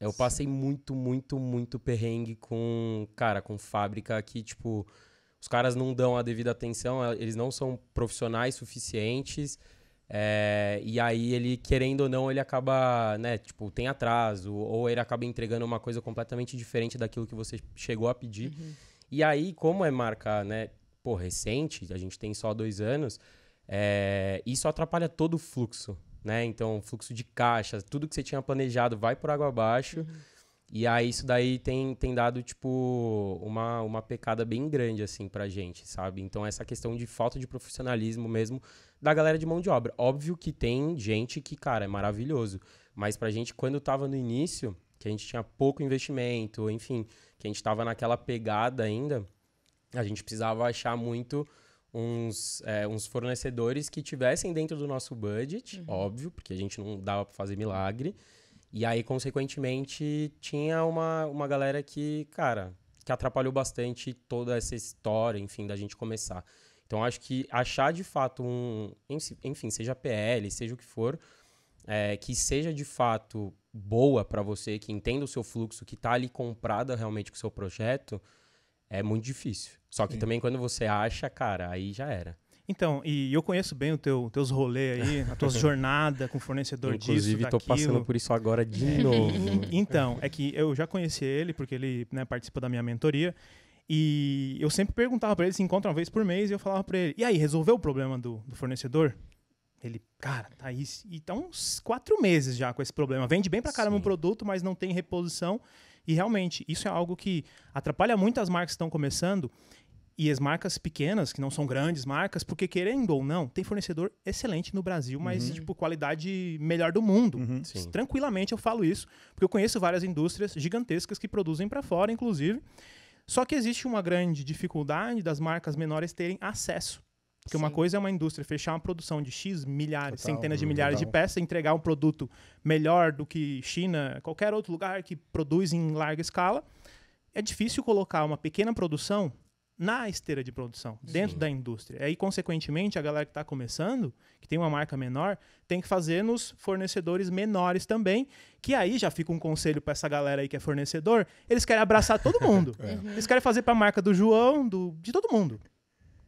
Eu passei muito, muito, muito perrengue com, cara, com fábrica que, tipo, os caras não dão a devida atenção, eles não são profissionais suficientes. É, e aí ele, querendo ou não, ele acaba, né, tipo, tem atraso, ou ele acaba entregando uma coisa completamente diferente daquilo que você chegou a pedir. Uhum. E aí, como é marca, né, pô, recente, a gente tem só dois anos, é, isso atrapalha todo o fluxo, né? Então, fluxo de caixa, tudo que você tinha planejado vai por água abaixo. Uhum. E aí isso daí tem, tem dado, tipo, uma, uma pecada bem grande, assim, pra gente, sabe? Então, essa questão de falta de profissionalismo mesmo da galera de mão de obra. Óbvio que tem gente que, cara, é maravilhoso. Mas pra gente, quando tava no início, que a gente tinha pouco investimento, enfim, que a gente tava naquela pegada ainda, a gente precisava achar muito uns, é, uns fornecedores que tivessem dentro do nosso budget, uhum. óbvio, porque a gente não dava para fazer milagre. E aí, consequentemente, tinha uma, uma galera que, cara, que atrapalhou bastante toda essa história, enfim, da gente começar. Então, acho que achar de fato um, enfim, seja PL, seja o que for, é, que seja de fato boa para você, que entenda o seu fluxo, que tá ali comprada realmente com o seu projeto, é muito difícil. Só que Sim. também quando você acha, cara, aí já era. Então, e eu conheço bem os teu, teus rolês aí, a tua jornada com fornecedor Inclusive, disso, Inclusive, tô passando por isso agora de é. novo. então, é que eu já conheci ele, porque ele né, participa da minha mentoria, e eu sempre perguntava para ele, se encontra uma vez por mês, e eu falava para ele, e aí, resolveu o problema do, do fornecedor? Ele, cara, tá aí, e tá uns quatro meses já com esse problema. Vende bem pra caramba o um produto, mas não tem reposição. E realmente, isso é algo que atrapalha muito as marcas que estão começando e as marcas pequenas, que não são grandes marcas, porque querendo ou não, tem fornecedor excelente no Brasil, mas uhum. tipo qualidade melhor do mundo. Uhum. Tranquilamente eu falo isso, porque eu conheço várias indústrias gigantescas que produzem para fora, inclusive. Só que existe uma grande dificuldade das marcas menores terem acesso porque Sim. uma coisa é uma indústria fechar uma produção de X milhares, total, centenas de milhares total. de peças, entregar um produto melhor do que China, qualquer outro lugar que produz em larga escala. É difícil colocar uma pequena produção na esteira de produção, dentro Sim. da indústria. Aí, consequentemente, a galera que está começando, que tem uma marca menor, tem que fazer nos fornecedores menores também, que aí já fica um conselho para essa galera aí que é fornecedor, eles querem abraçar todo mundo. é. Eles querem fazer para a marca do João, do, de todo mundo.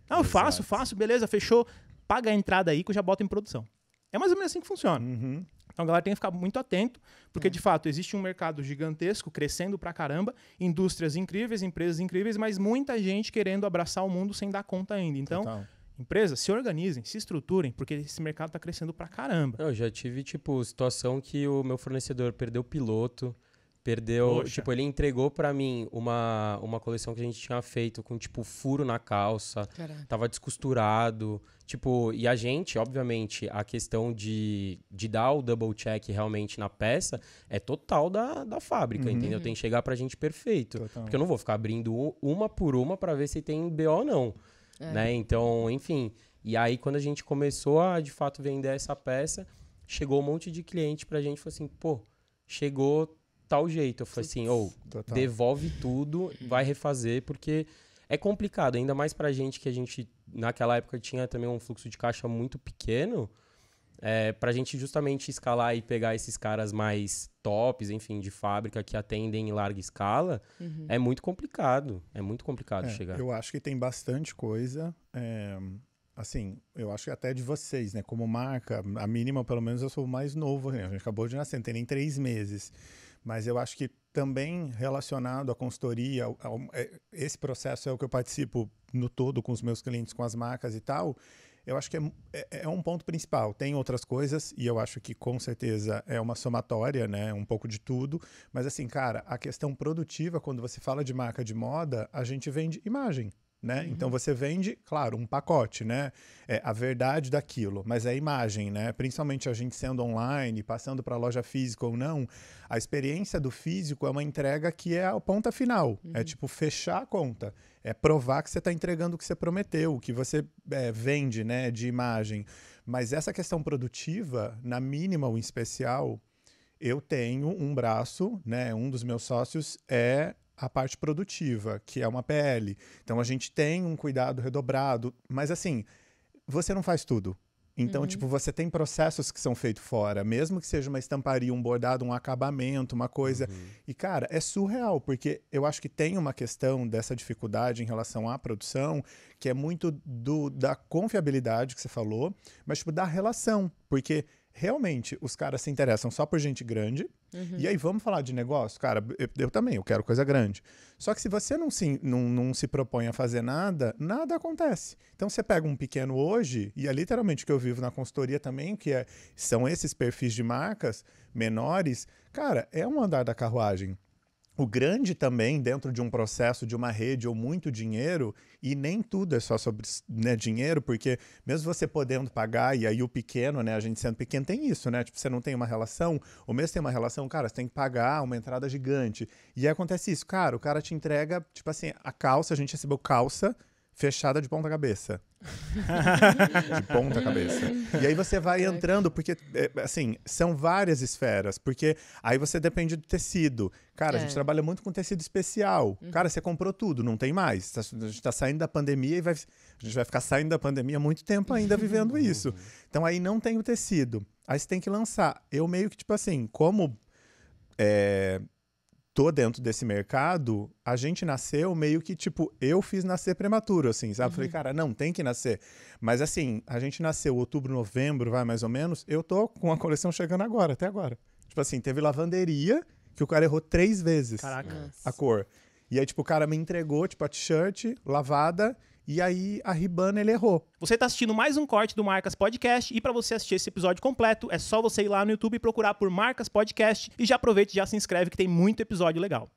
Ah, eu faço, faço, beleza, fechou. Paga a entrada aí que eu já boto em produção. É mais ou menos assim que funciona. Uhum. Então a galera tem que ficar muito atento, porque é. de fato existe um mercado gigantesco, crescendo pra caramba, indústrias incríveis, empresas incríveis, mas muita gente querendo abraçar o mundo sem dar conta ainda. Então, Total. empresas, se organizem, se estruturem, porque esse mercado tá crescendo pra caramba. Eu já tive, tipo, situação que o meu fornecedor perdeu o piloto, Perdeu, Poxa. tipo, ele entregou para mim uma, uma coleção que a gente tinha feito com, tipo, furo na calça, Caraca. tava descosturado, tipo, e a gente, obviamente, a questão de, de dar o double check realmente na peça é total da, da fábrica, uhum. entendeu? Tem que chegar pra gente perfeito, total. porque eu não vou ficar abrindo uma por uma para ver se tem BO ou não, é. né? Então, enfim, e aí quando a gente começou a, de fato, vender essa peça, chegou um monte de cliente pra gente e falou assim, pô, chegou tal jeito. Eu falei assim, ou oh, devolve tudo, vai refazer, porque é complicado, ainda mais pra gente que a gente, naquela época, tinha também um fluxo de caixa muito pequeno. É, pra gente justamente escalar e pegar esses caras mais tops, enfim, de fábrica que atendem em larga escala, uhum. é muito complicado. É muito complicado é, chegar. Eu acho que tem bastante coisa. É, assim, eu acho que até de vocês, né? Como marca, a mínima, pelo menos, eu sou o mais novo. Né? A gente acabou de nascer, não tem nem três meses. Mas eu acho que também relacionado à consultoria, ao, ao, é, esse processo é o que eu participo no todo com os meus clientes, com as marcas e tal. Eu acho que é, é, é, um ponto principal. Tem outras coisas, e eu acho que com certeza é uma somatória, né? Um pouco de tudo. Mas assim, cara, a questão produtiva, quando você fala de marca de moda, a gente vende imagem né? Uhum. Então você vende, claro, um pacote, né? É a verdade daquilo, mas é a imagem, né? Principalmente a gente sendo online, passando para a loja física ou não, a experiência do físico é uma entrega que é a ponta final. É uhum. É tipo fechar a conta, é provar que você está entregando o que você prometeu, o que você é, vende, né? De imagem. Mas essa questão produtiva, na mínima ou em especial, eu tenho um braço, né? Um dos meus sócios é a parte produtiva, que é uma PL. Então a gente tem um cuidado redobrado, mas assim, você não faz tudo. Então, tipo, você tem processos que são feitos fora, mesmo que seja uma estamparia, um bordado, um acabamento, uma coisa. E, cara, é surreal, porque eu acho que tem uma questão dessa dificuldade em relação à produção, que é muito do, da confiabilidade que você falou, mas, tipo, da relação. Porque realmente os caras se interessam só por gente grande. E aí, vamos falar de negócio? Cara, eu, eu também, eu quero coisa grande. Só que se você não se, não, não se propõe a fazer nada, nada acontece. Então você pega um pequeno hoje, e é literalmente o que eu vivo na consultoria também, que é, são esses perfis de marcas menores, cara, é um andar da carruagem. O grande também, dentro de um processo de uma rede ou muito dinheiro, e nem tudo é só sobre né, dinheiro, porque mesmo você podendo pagar, e aí o pequeno, né, a gente sendo pequeno tem isso, né? Tipo, você não tem uma relação, ou mesmo tem uma relação, cara, você tem que pagar uma entrada gigante. E acontece isso, cara, o cara te entrega, tipo assim, a calça, a gente recebeu calça fechada de ponta cabeça. de ponta cabeça. E aí você vai entrando, porque, é, assim, são várias esferas, porque aí você depende do tecido. Cara, a gente É. trabalha muito com tecido especial. Cara, você comprou tudo, não tem mais. Tá- A gente tá saindo da pandemia e vai, a gente vai ficar saindo da pandemia há muito tempo ainda vivendo isso. Então aí não tem o tecido. Aí você tem que lançar. Eu meio que, tipo assim, como é, tô dentro desse mercado, a gente nasceu meio que, tipo, eu fiz nascer prematuro, assim, sabe? Falei, cara, não, tem que nascer. Mas assim, a gente nasceu outubro, novembro, vai mais ou menos. Eu tô com a coleção chegando agora, até agora. Tipo assim, teve lavanderia que o cara errou três vezes Caraca. A cor. E aí, tipo, o cara me entregou, tipo, a t-shirt lavada, e aí a ribana ele errou. Você tá assistindo mais um corte do Marcas Podcast e para você assistir esse episódio completo, é só você ir lá no YouTube e procurar por Marcas Podcast e já aproveita e já se inscreve que tem muito episódio legal.